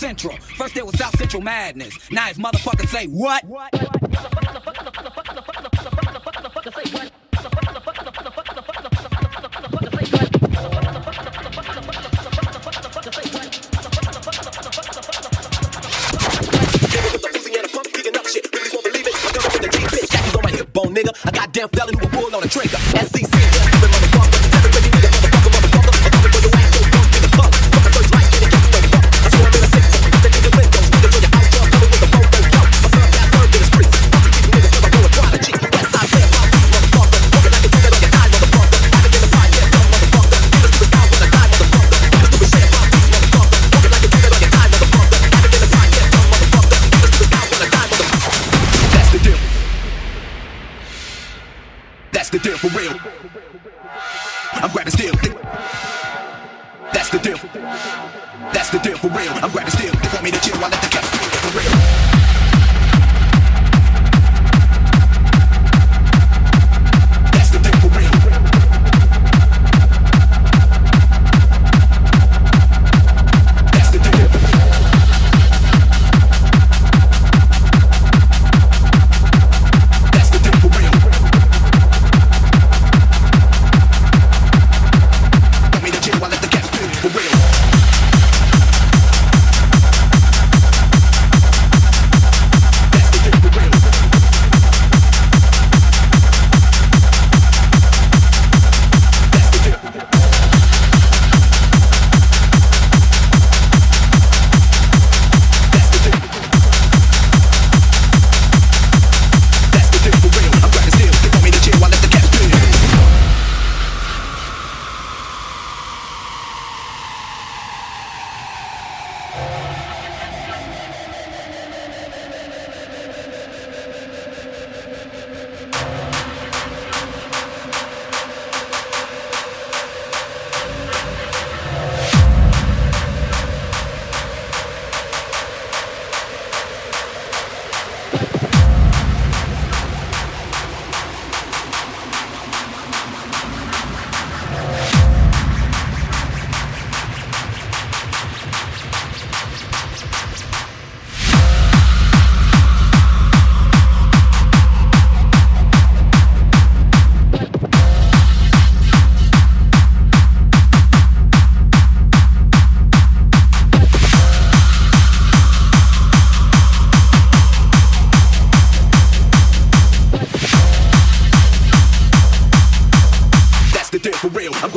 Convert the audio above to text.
Central. First it was South Central Madness. Now it's motherfuckers say what? Bone nigga, a goddamn felon who will pull on a trigger. For real. I'm grabbing steel. That's the deal. That's the deal for real. I'm grabbing steel. They want me to chill I let the cats for real. For real. I'm